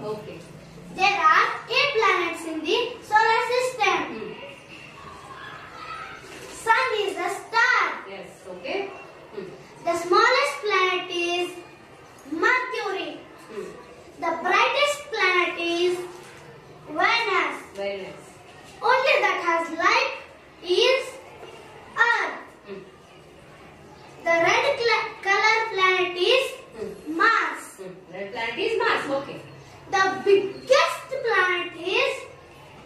Okay. There are eight planets in the biggest planet is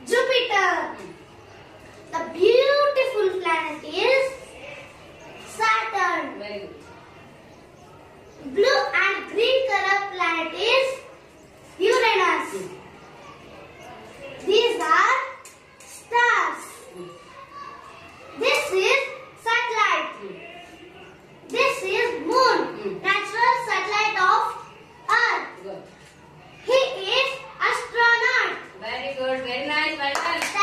Jupiter. The beautiful planet is Saturn. Very good. Blue and green color planet is Uranus. These are stars. This is satellite. This is moon. Hmm. Helal.